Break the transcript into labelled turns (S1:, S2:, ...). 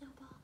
S1: 要不？